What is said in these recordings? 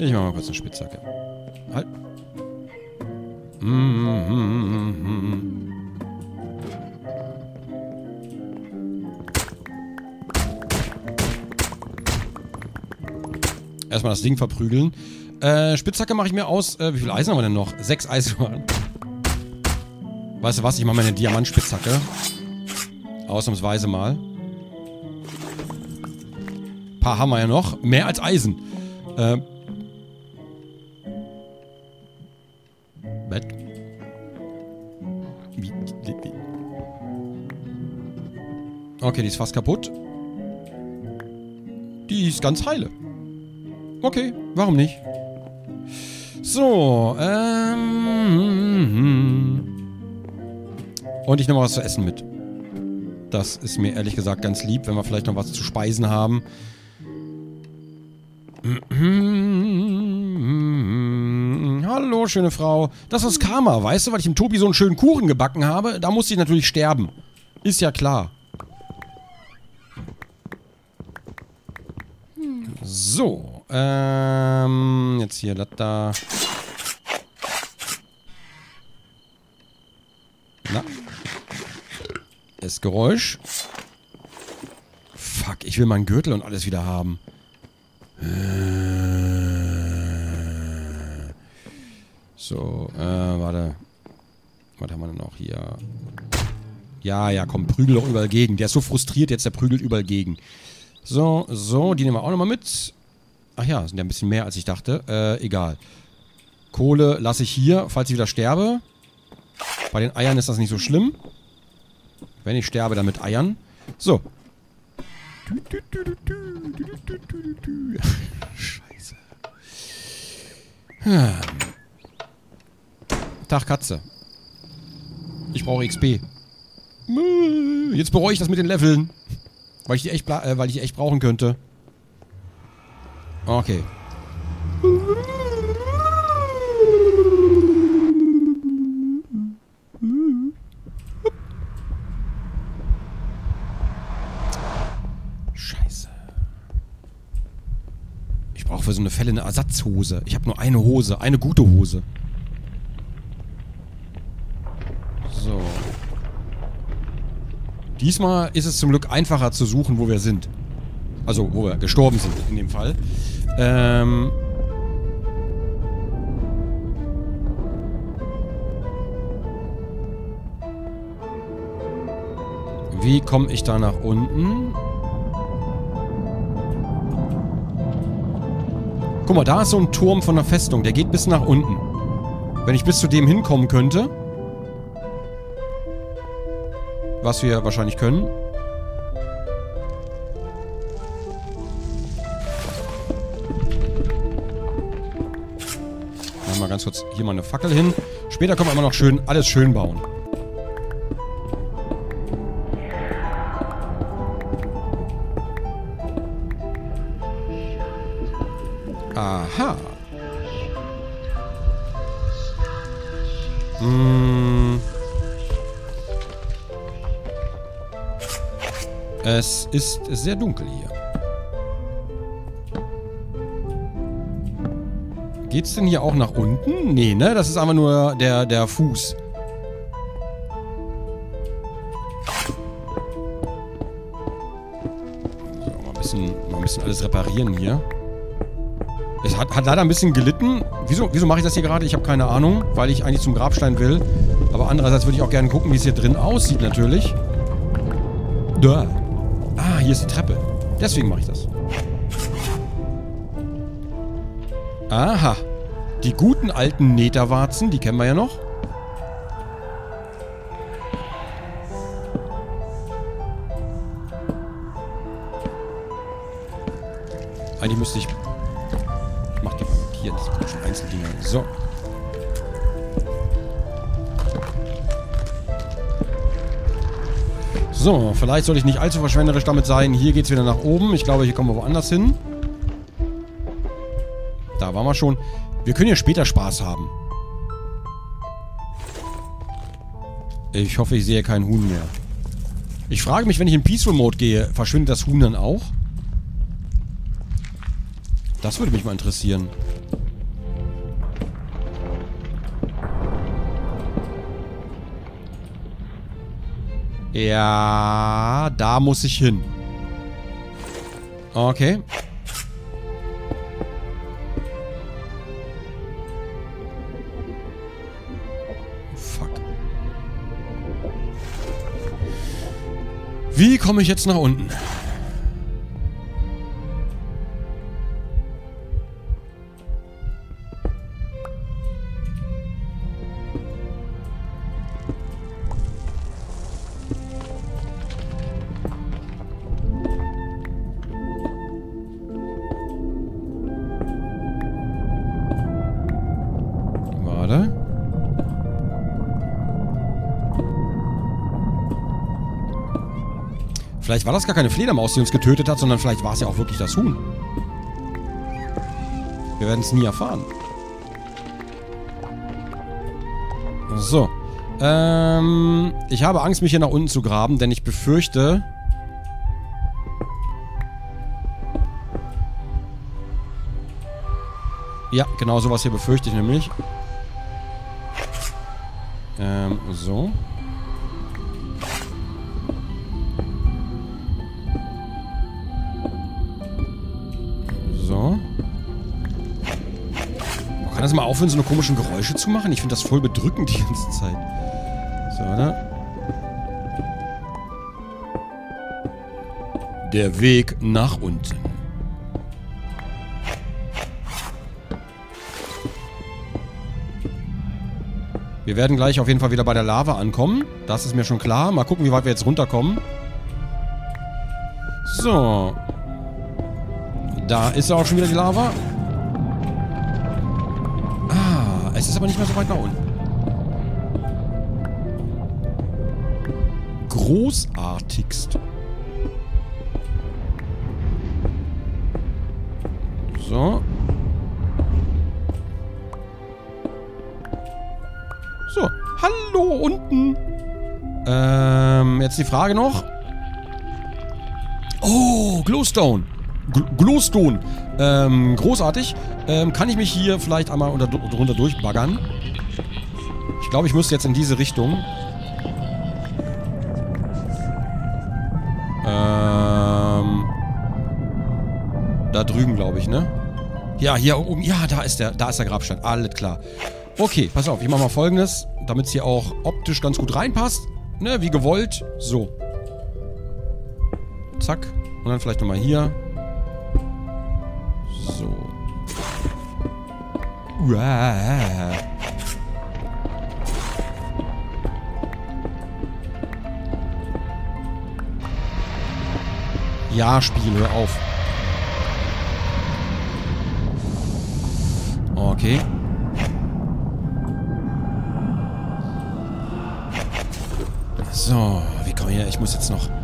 Ich mach mal kurz eine Spitzhacke. Halt. Mm -hmm, mm -hmm. Erstmal das Ding verprügeln. Äh, Spitzhacke mache ich mir aus. Äh, wie viel Eisen haben wir denn noch? Sechs Eisen. Weißt du was? Ich mache meine Diamantspitzhacke. Ausnahmsweise mal. Paar haben wir ja noch. Mehr als Eisen. Äh. Okay, die ist fast kaputt. Die ist ganz heile. Okay, warum nicht? So, ähm... Und ich nehme was zu essen mit. Das ist mir ehrlich gesagt ganz lieb, wenn wir vielleicht noch was zu speisen haben. Hallo, schöne Frau. Das ist Karma, weißt du, weil ich dem Tobi so einen schönen Kuchen gebacken habe. Da musste ich natürlich sterben. Ist ja klar. So, ähm, jetzt hier, das da. Na. Das Geräusch. Fuck, ich will meinen Gürtel und alles wieder haben. So, äh, warte. Was haben wir denn noch hier? Ja, ja, komm, prügel doch überall gegen. Der ist so frustriert jetzt, der prügelt überall gegen. So, so, die nehmen wir auch nochmal mit. Ach ja, sind ja ein bisschen mehr, als ich dachte. Äh, egal. Kohle lasse ich hier, falls ich wieder sterbe. Bei den Eiern ist das nicht so schlimm. Wenn ich sterbe, dann mit Eiern. So. Scheiße. Tag, Katze. Ich brauche XP. Jetzt bereue ich das mit den Leveln. Weil ich die echt, äh, weil ich die echt brauchen könnte. Okay. Scheiße. Ich brauche für so eine Fälle eine Ersatzhose. Ich habe nur eine Hose. Eine gute Hose. So. Diesmal ist es zum Glück einfacher zu suchen, wo wir sind. Also, wo wir gestorben sind, in dem Fall. Ähm... Wie komme ich da nach unten? Guck mal, da ist so ein Turm von der Festung. Der geht bis nach unten. Wenn ich bis zu dem hinkommen könnte... Was wir wahrscheinlich können. Machen wir ganz kurz hier mal eine Fackel hin. Später können wir immer noch schön alles schön bauen. Ist sehr dunkel hier. Geht's denn hier auch nach unten? Nee, ne? Das ist einfach nur der, der Fuß. So, mal ein bisschen, mal ein bisschen alles reparieren hier. Es hat, hat leider ein bisschen gelitten. Wieso, wieso mache ich das hier gerade? Ich habe keine Ahnung, weil ich eigentlich zum Grabstein will. Aber andererseits würde ich auch gerne gucken, wie es hier drin aussieht natürlich. Da. Ah, hier ist die Treppe. Deswegen mache ich das. Aha. Die guten alten Neterwarzen, die kennen wir ja noch. Eigentlich müsste ich... Ich mach die hier. Das sind schon Einzeldinger. So. So, vielleicht soll ich nicht allzu verschwenderisch damit sein. Hier geht es wieder nach oben. Ich glaube, hier kommen wir woanders hin. Da waren wir schon. Wir können ja später Spaß haben. Ich hoffe, ich sehe keinen Huhn mehr. Ich frage mich, wenn ich in Peaceful Mode gehe, verschwindet das Huhn dann auch? Das würde mich mal interessieren. Ja, da muss ich hin. Okay. Fuck. Wie komme ich jetzt nach unten? Vielleicht war das gar keine Fledermaus, die uns getötet hat, sondern vielleicht war es ja auch wirklich das Huhn. Wir werden es nie erfahren. So. Ähm, ich habe Angst, mich hier nach unten zu graben, denn ich befürchte... Ja, genau sowas hier befürchte ich nämlich. Ähm, so. Kann das mal aufhören, so eine komischen Geräusche zu machen? Ich finde das voll bedrückend die ganze Zeit. So, oder? Der Weg nach unten. Wir werden gleich auf jeden Fall wieder bei der Lava ankommen. Das ist mir schon klar. Mal gucken, wie weit wir jetzt runterkommen. So. Da ist auch schon wieder die Lava. Aber nicht mehr so weit nach unten. Großartigst. So. So, hallo unten. Ähm, jetzt die Frage noch. Oh, Glowstone. Gl Glowstone. Ähm, großartig. Ähm, kann ich mich hier vielleicht einmal unter, drunter durchbaggern? Ich glaube, ich müsste jetzt in diese Richtung. Ähm, da drüben, glaube ich, ne? Ja, hier oben. Ja, da ist der, da ist der Grabstein. Alles klar. Okay, pass auf, ich mache mal folgendes, damit es hier auch optisch ganz gut reinpasst. Ne, wie gewollt. So. Zack. Und dann vielleicht nochmal hier. Uah. Ja, Spiel, hör auf. Okay. So, wie komme ich? Ich muss jetzt noch...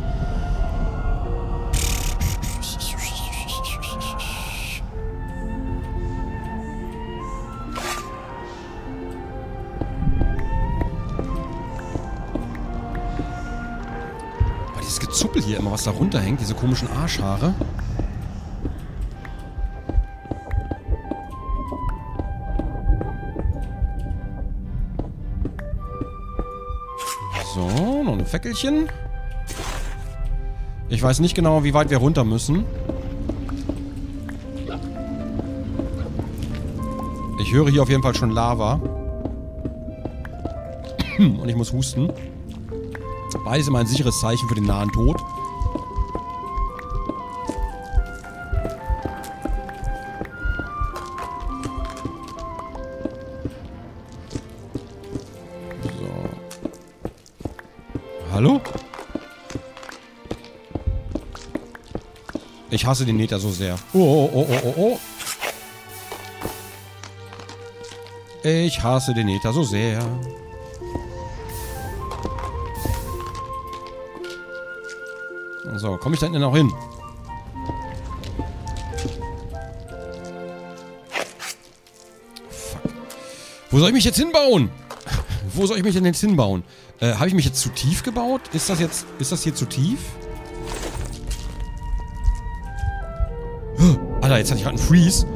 Gezuppel hier immer, was da runterhängt, diese komischen Arschhaare. So, noch ein Fäckelchen. Ich weiß nicht genau, wie weit wir runter müssen. Ich höre hier auf jeden Fall schon Lava. Und ich muss husten. Beides immer ein sicheres Zeichen für den nahen Tod. So. Hallo? Ich hasse den Nether so sehr. Oh, oh, oh, oh, oh, oh. Ich hasse den Nether so sehr. So, komme ich da hinten noch hin? Fuck. Wo soll ich mich jetzt hinbauen? Wo soll ich mich denn jetzt hinbauen? Äh, habe ich mich jetzt zu tief gebaut? Ist das jetzt, ist das hier zu tief? Alter, jetzt hatte ich gerade einen Freeze.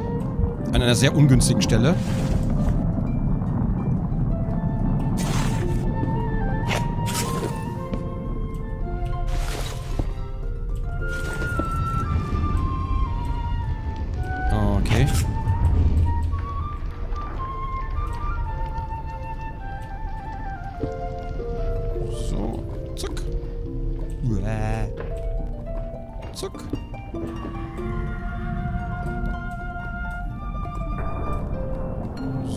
An einer sehr ungünstigen Stelle. Uäh. Zack.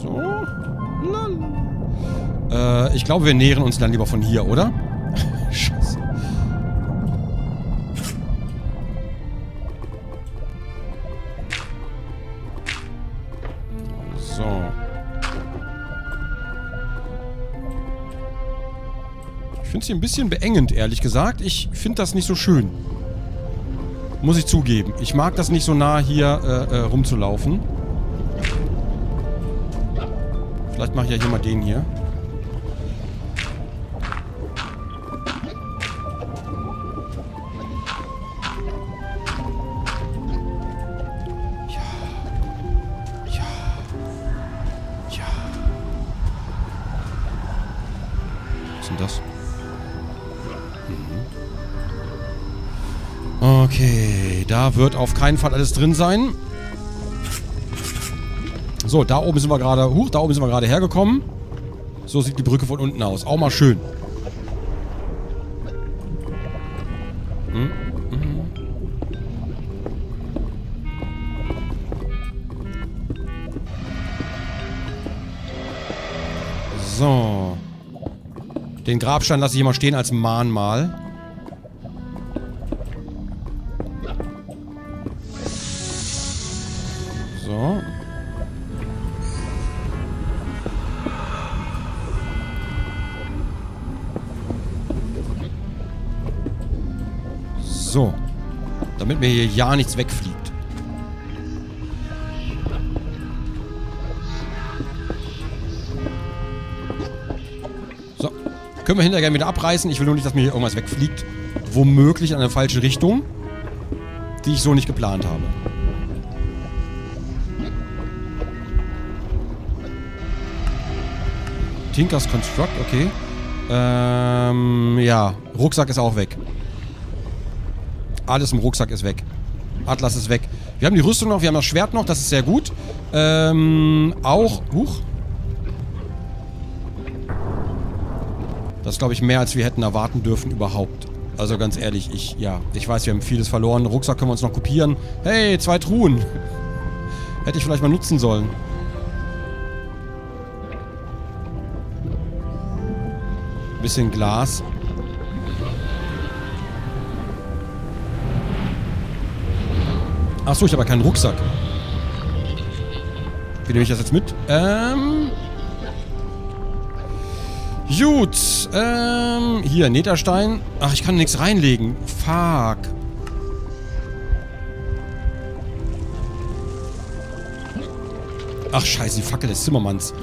So. Lal. Äh, ich glaube, wir nähern uns dann lieber von hier, oder? Finde sie ein bisschen beengend, ehrlich gesagt. Ich finde das nicht so schön. Muss ich zugeben. Ich mag das nicht so nah hier äh, äh, rumzulaufen. Vielleicht mache ich ja hier mal den hier. Das? Okay, da wird auf keinen Fall alles drin sein. So, da oben sind wir gerade, huch, da oben sind wir gerade hergekommen. So sieht die Brücke von unten aus. Auch mal schön. Grabstein lasse ich mal stehen als Mahnmal. So. So. Damit mir hier ja nichts wegfliegt. Können wir hinterher wieder abreißen. Ich will nur nicht, dass mir hier irgendwas wegfliegt. Womöglich in eine falsche Richtung. Die ich so nicht geplant habe. Tinkers Construct, okay. Ähm, ja. Rucksack ist auch weg. Alles im Rucksack ist weg. Atlas ist weg. Wir haben die Rüstung noch, wir haben das Schwert noch, das ist sehr gut. Ähm, auch... Huch. Das glaube ich, mehr, als wir hätten erwarten dürfen überhaupt. Also ganz ehrlich, ich, ja, ich weiß, wir haben vieles verloren. Rucksack können wir uns noch kopieren. Hey, zwei Truhen. Hätte ich vielleicht mal nutzen sollen. Bisschen Glas. Achso, ich habe keinen Rucksack. Wie nehme ich das jetzt mit? Ähm... Gut. Ähm, hier, Netherstein. Ach, ich kann nichts reinlegen. Fuck. Ach, scheiße, die Fackel des Zimmermanns.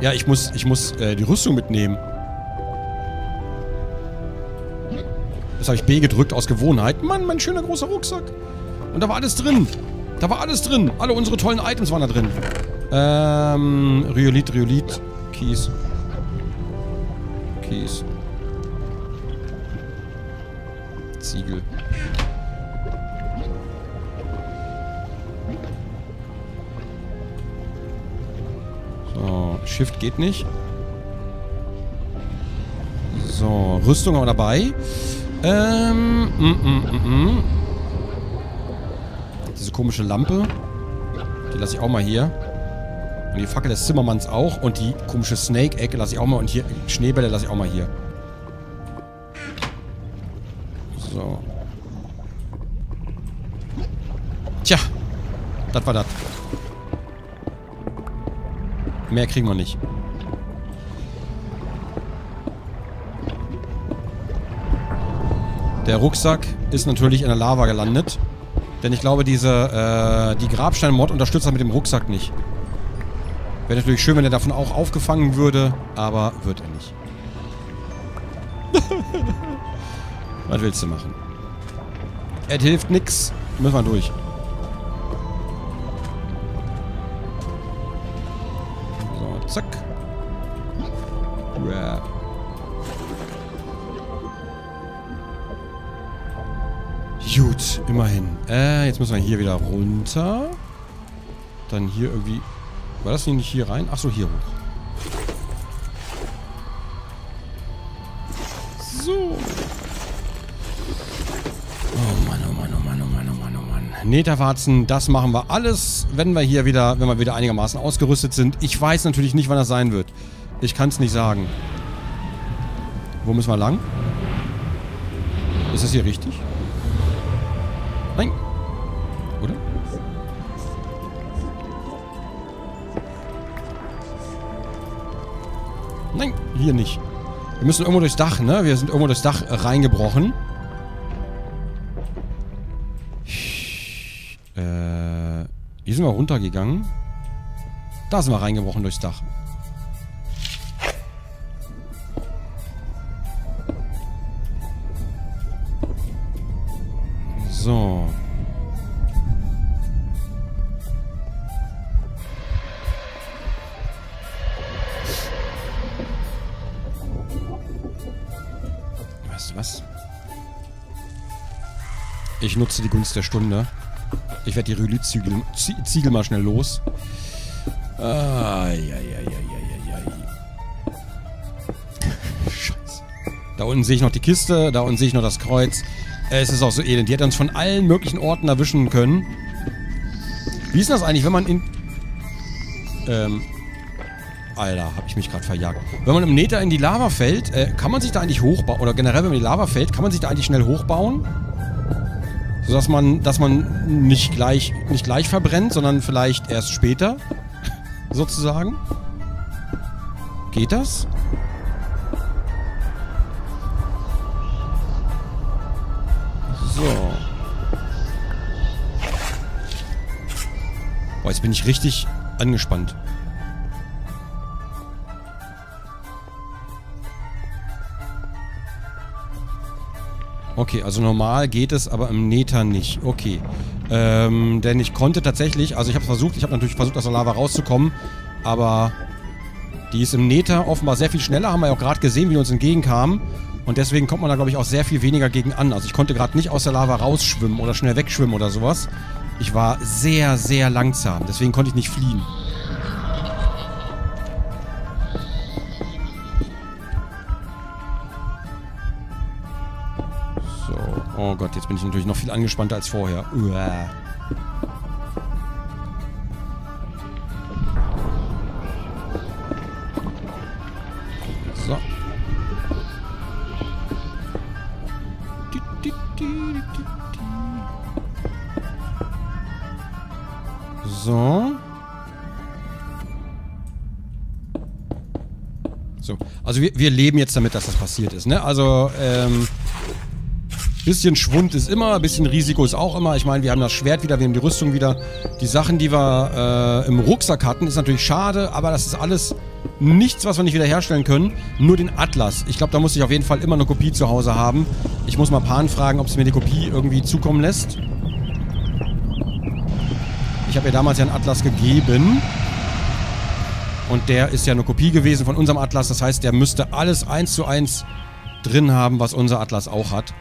Ja, ich muss, ich muss äh, die Rüstung mitnehmen. Das habe ich B gedrückt aus Gewohnheit. Mann, mein schöner großer Rucksack. Und da war alles drin. Da war alles drin. Alle unsere tollen Items waren da drin. Ähm, Rhyolit, Rhyolit, Kies. Kies. Ziegel. So, Shift geht nicht. So, Rüstung haben wir dabei. Ähm, mm, mm, mm. Diese komische Lampe. Die lasse ich auch mal hier. Und die Fackel des Zimmermanns auch. Und die komische Snake-Ecke lasse ich auch mal. Und hier Schneebälle lasse ich auch mal hier. So. Tja. Das war das. Mehr kriegen wir nicht. Der Rucksack ist natürlich in der Lava gelandet. Denn ich glaube, diese, äh, die Grabstein-Mod unterstützt das mit dem Rucksack nicht. Wäre natürlich schön, wenn er davon auch aufgefangen würde, aber wird er nicht. Was willst du machen? Es hilft nix. Müssen wir durch. So, zack. Yeah. Gut, immerhin. Äh, jetzt müssen wir hier wieder runter. Dann hier irgendwie war das nicht hier rein? Achso, hier hoch. So. Oh Mann, oh Mann, oh Mann, oh Mann, oh Mann, oh Mann. Netherwarzen, das machen wir alles, wenn wir hier wieder, wenn wir wieder einigermaßen ausgerüstet sind. Ich weiß natürlich nicht, wann das sein wird. Ich kann es nicht sagen. Wo müssen wir lang? Ist das hier richtig? Hier nicht. Wir müssen irgendwo durchs Dach, ne? Wir sind irgendwo durchs Dach reingebrochen. Äh, hier sind wir runtergegangen. Da sind wir reingebrochen durchs Dach. Nutze die Gunst der Stunde. Ich werde die Rülitziegel Ziegel mal schnell los. Ah, ja, ja, ja, ja, ja, ja. Scheiße. Da unten sehe ich noch die Kiste, da unten sehe ich noch das Kreuz. Es ist auch so elend. Die hätte uns von allen möglichen Orten erwischen können. Wie ist das eigentlich, wenn man in... Ähm... Alter, habe ich mich gerade verjagt. Wenn man im Nether in die Lava fällt, äh, kann man sich da eigentlich hochbauen? Oder generell, wenn man in die Lava fällt, kann man sich da eigentlich schnell hochbauen? Sodass man, dass man nicht gleich, nicht gleich verbrennt, sondern vielleicht erst später. Sozusagen. Geht das? So. Boah, jetzt bin ich richtig angespannt. Okay, also normal geht es, aber im Nether nicht. Okay. Ähm, denn ich konnte tatsächlich, also ich habe versucht, ich habe natürlich versucht, aus der Lava rauszukommen, aber die ist im Nether offenbar sehr viel schneller, haben wir ja auch gerade gesehen, wie die uns entgegenkamen. Und deswegen kommt man da, glaube ich, auch sehr viel weniger gegen an. Also ich konnte gerade nicht aus der Lava rausschwimmen oder schnell wegschwimmen oder sowas. Ich war sehr, sehr langsam. Deswegen konnte ich nicht fliehen. Gott, jetzt bin ich natürlich noch viel angespannter als vorher. Uah. So. So. Also wir, wir leben jetzt damit, dass das passiert ist, ne? Also, ähm... Bisschen Schwund ist immer, ein bisschen Risiko ist auch immer. Ich meine, wir haben das Schwert wieder, wir haben die Rüstung wieder. Die Sachen, die wir äh, im Rucksack hatten, ist natürlich schade, aber das ist alles nichts, was wir nicht wiederherstellen können. Nur den Atlas. Ich glaube, da muss ich auf jeden Fall immer eine Kopie zu Hause haben. Ich muss mal Pan fragen, ob es mir die Kopie irgendwie zukommen lässt. Ich habe ja damals ja einen Atlas gegeben. Und der ist ja eine Kopie gewesen von unserem Atlas. Das heißt, der müsste alles eins zu eins drin haben, was unser Atlas auch hat.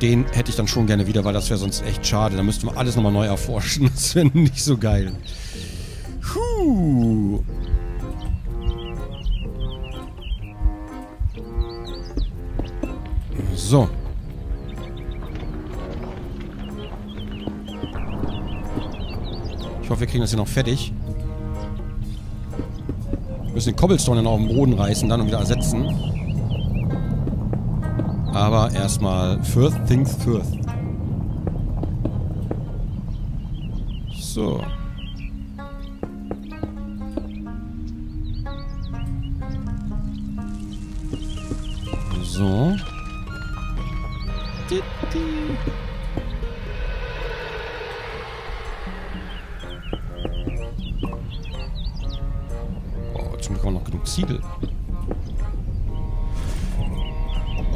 Den hätte ich dann schon gerne wieder, weil das wäre sonst echt schade. Da müssten wir alles nochmal neu erforschen. Das wäre nicht so geil. Puh. So. Ich hoffe, wir kriegen das hier noch fertig. Wir müssen den Cobblestone dann auf den Boden reißen, dann und wieder ersetzen. Aber erstmal first things first. So. So.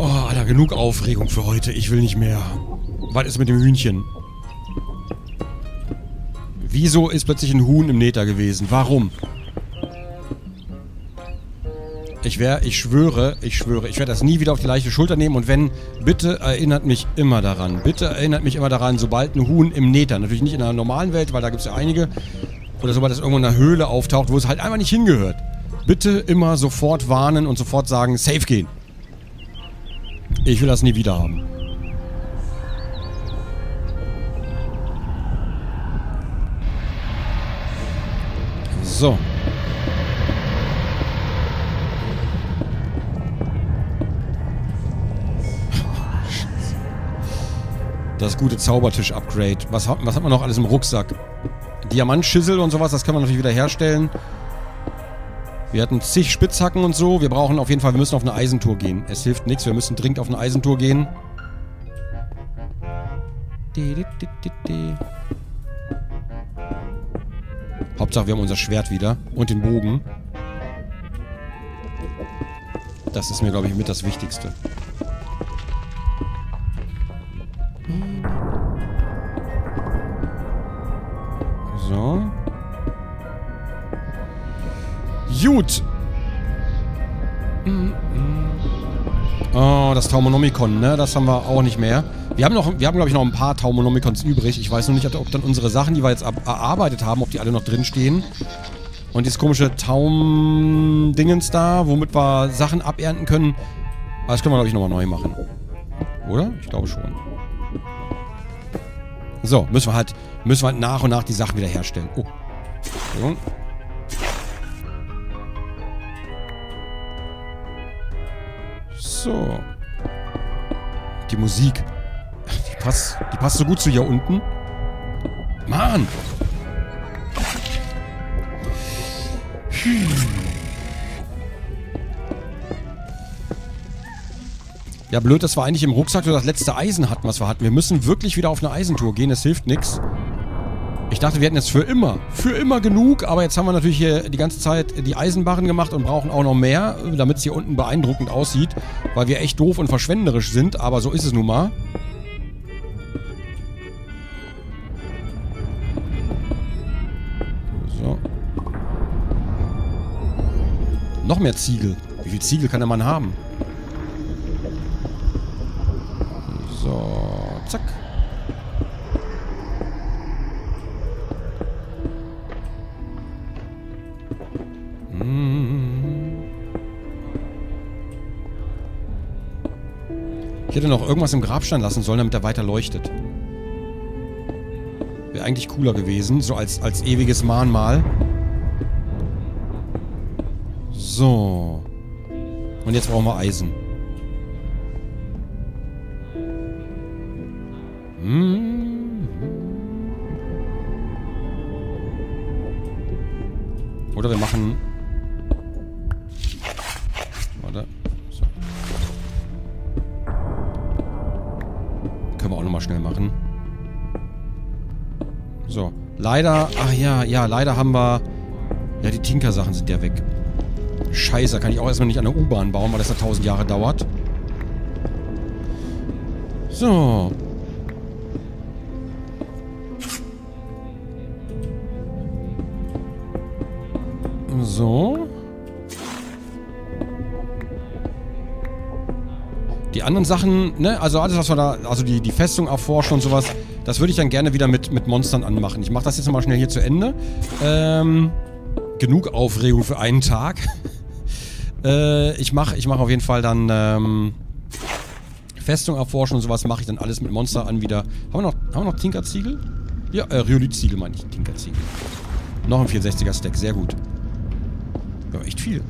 Oh, Alter, genug Aufregung für heute. Ich will nicht mehr. Was ist mit dem Hühnchen? Wieso ist plötzlich ein Huhn im Nether gewesen? Warum? Ich wäre, ich schwöre, ich schwöre, ich werde das nie wieder auf die leichte Schulter nehmen und wenn, bitte erinnert mich immer daran. Bitte erinnert mich immer daran, sobald ein Huhn im Nether, natürlich nicht in der normalen Welt, weil da gibt es ja einige, oder sobald es irgendwo in einer Höhle auftaucht, wo es halt einfach nicht hingehört. Bitte immer sofort warnen und sofort sagen, safe gehen. Ich will das nie wieder haben. So. Das gute Zaubertisch-Upgrade. Was, hat- was hat man noch alles im Rucksack? Diamantschüssel und sowas, das kann man natürlich wieder herstellen. Wir hatten zig Spitzhacken und so. Wir brauchen auf jeden Fall, wir müssen auf eine Eisentour gehen. Es hilft nichts, wir müssen dringend auf eine Eisentour gehen. Hauptsache, wir haben unser Schwert wieder. Und den Bogen. Das ist mir, glaube ich, mit das Wichtigste. Gut. Oh, das Taumonomikon, ne? Das haben wir auch nicht mehr. Wir haben, haben glaube ich, noch ein paar Taumonomikons übrig. Ich weiß nur nicht, ob dann unsere Sachen, die wir jetzt erarbeitet haben, ob die alle noch drin stehen. Und dieses komische Taum-Dingens da, womit wir Sachen abernten können. Das können wir, glaube ich, nochmal neu machen. Oder? Ich glaube schon. So, müssen wir halt, müssen wir halt nach und nach die Sachen wieder herstellen. Oh. So. So. Die Musik. Die passt, die passt so gut zu hier unten. Mann! Ja, blöd, dass wir eigentlich im Rucksack nur das letzte Eisen hatten, was wir hatten. Wir müssen wirklich wieder auf eine Eisentour gehen. Es hilft nichts. Dachte, wir hätten jetzt für immer, für immer genug, aber jetzt haben wir natürlich hier die ganze Zeit die Eisenbarren gemacht und brauchen auch noch mehr, damit es hier unten beeindruckend aussieht, weil wir echt doof und verschwenderisch sind, aber so ist es nun mal. So. Noch mehr Ziegel. Wie viel Ziegel kann der Mann haben? So, zack. Ich hätte noch irgendwas im Grabstein lassen sollen, damit er weiter leuchtet. Wäre eigentlich cooler gewesen, so als, als ewiges Mahnmal. So. Und jetzt brauchen wir Eisen. Leider... Ach ja, ja, leider haben wir... Ja, die Tinker-Sachen sind ja weg. Scheiße, kann ich auch erstmal nicht an der U-Bahn bauen, weil das ja tausend Jahre dauert. So. So. Die anderen Sachen, ne, also alles, was wir da, also die, die Festung erforschen und sowas, das würde ich dann gerne wieder mit, mit Monstern anmachen. Ich mache das jetzt nochmal schnell hier zu Ende. Ähm, genug Aufregung für einen Tag. äh, ich mache ich mach auf jeden Fall dann, ähm, Festung erforschen und sowas mache ich dann alles mit Monster an wieder. Haben wir noch, haben wir noch Tinkerziegel? Ja, äh, Rhyolith-Ziegel meine ich, Tinkerziegel. Noch ein 64er Stack, sehr gut. Ja, echt viel.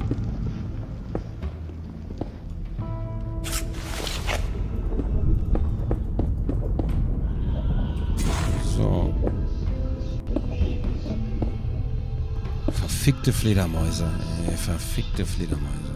Verfickte Fledermäuse. Ey, verfickte Fledermäuse.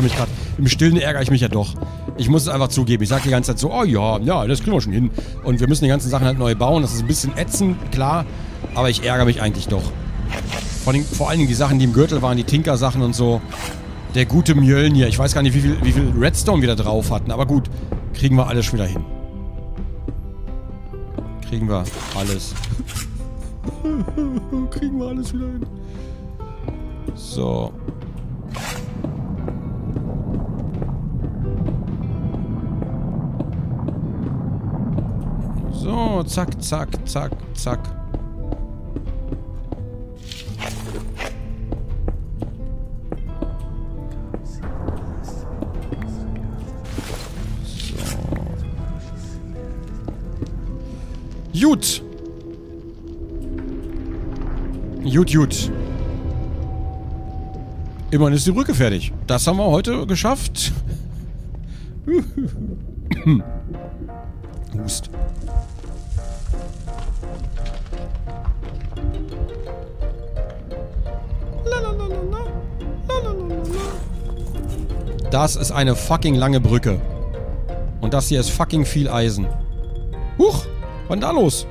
Ärgere mich gerade. Im Stillen ärgere ich mich ja doch. Ich muss es einfach zugeben. Ich sage die ganze Zeit so, oh ja, ja, das kriegen wir schon hin. Und wir müssen die ganzen Sachen halt neu bauen. Das ist ein bisschen ätzend, klar. Aber ich ärgere mich eigentlich doch. Vor, den, vor allen Dingen die Sachen, die im Gürtel waren, die Tinker-Sachen und so. Der gute Mjölnir. Ich weiß gar nicht, wie viel, wie viel Redstone wir da drauf hatten. Aber gut, kriegen wir alles wieder hin. Kriegen wir alles. kriegen wir alles wieder hin. So. So, zack, zack, zack, zack. So. Gut. Gut, gut. Immerhin ist die Brücke fertig. Das haben wir heute geschafft. Das ist eine fucking lange Brücke. Und das hier ist fucking viel Eisen. Huch, was denn da los?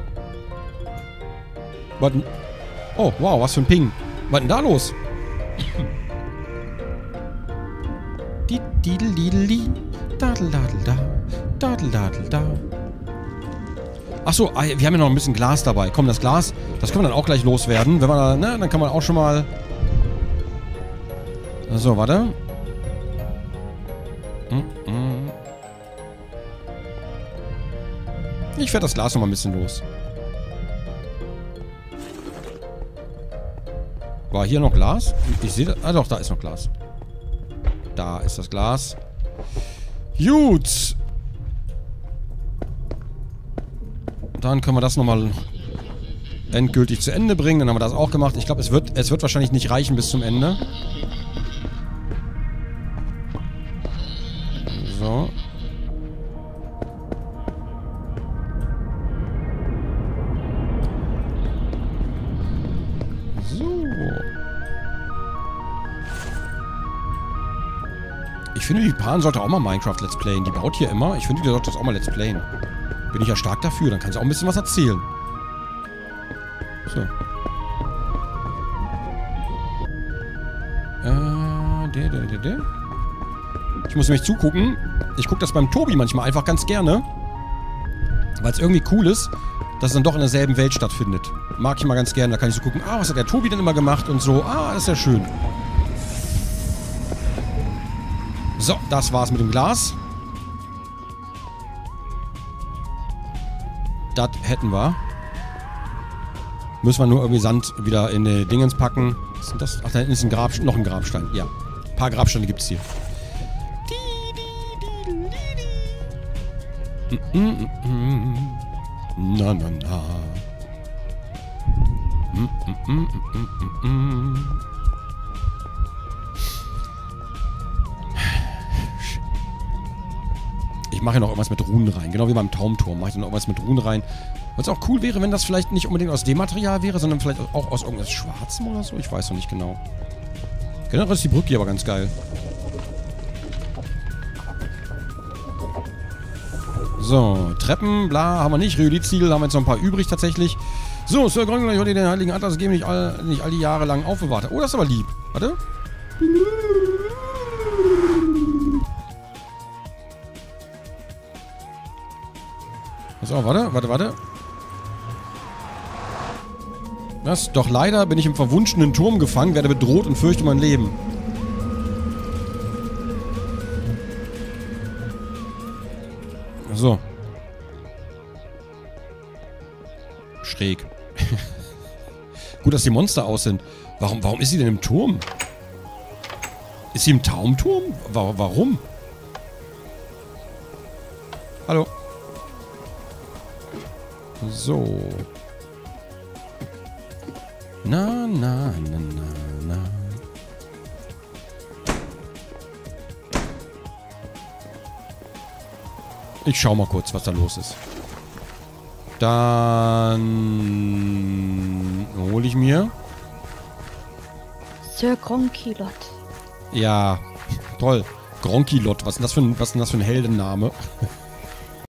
Was denn? Oh, wow, was für ein Ping. Was denn da los? Didel, didel, di. Dadel, dadel, da. Dadel, dadel, da. Achso, ah, wir haben ja noch ein bisschen Glas dabei. Komm, das Glas, das können wir dann auch gleich loswerden. Wenn man da, ne, dann kann man auch schon mal... So, warte. Ich werde das Glas noch mal ein bisschen los. War hier noch Glas? Ich sehe... Ah doch, da ist noch Glas. Da ist das Glas. Gut. Dann können wir das nochmal endgültig zu Ende bringen. Dann haben wir das auch gemacht. Ich glaube, es wird, es wird wahrscheinlich nicht reichen bis zum Ende. So. Finde, die Pan sollte auch mal Minecraft Let's Playen. Die baut hier immer. Ich finde, die sollte das auch mal Let's Playen. Bin ich ja stark dafür. Dann kann sie auch ein bisschen was erzählen. So. Äh, der, der, der, der. Ich muss nämlich zugucken. Ich gucke das beim Tobi manchmal einfach ganz gerne. Weil es irgendwie cool ist, dass es dann doch in derselben Welt stattfindet. Mag ich mal ganz gerne. Da kann ich so gucken, ah, was hat der Tobi denn immer gemacht und so. Ah, ist ja schön. So, das war's mit dem Glas. Das hätten wir. Müssen wir nur irgendwie Sand wieder in die Dingens packen. Was sind das? Ach, da hinten ist ein Grab, noch ein Grabstein. Ja. Ein paar Grabsteine gibt es hier. Na, na, na. Ich mache ja noch irgendwas mit Runen rein. Genau wie beim Taumturm mache ich dann noch irgendwas mit Runen rein. Was auch cool wäre, wenn das vielleicht nicht unbedingt aus dem Material wäre, sondern vielleicht auch aus irgendwas Schwarzem oder so. Ich weiß noch nicht genau. Generell ist die Brücke hier aber ganz geil. So, Treppen, bla, haben wir nicht. Rhyolitziegel haben wir jetzt noch ein paar übrig tatsächlich. So, Sir Grongler, ich wollte den Heiligen Atlas geben, nicht all, nicht all die Jahre lang aufbewahrt. Oh, das ist aber lieb. Warte. So, warte, warte, warte. Was? Doch leider bin ich im verwunschenen Turm gefangen, werde bedroht und fürchte mein Leben. So. Schräg. Gut, dass die Monster aus sind. Warum, warum ist sie denn im Turm? Ist sie im Taumturm? Warum? Hallo. So. Na, na, na, na, na. Ich schau mal kurz, was da los ist. Dann hole ich mir. Sir Gronkilot. Ja, Toll. Gronkilot, was ist denn das für ein, was ist denn das für ein Heldenname?